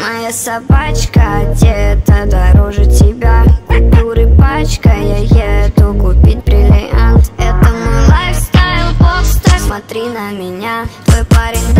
Моя собачка одета дороже тебя. Купюры пачка, я еду купить бриллиант. Это мой лайфстайл, бокс Смотри на меня, твой парень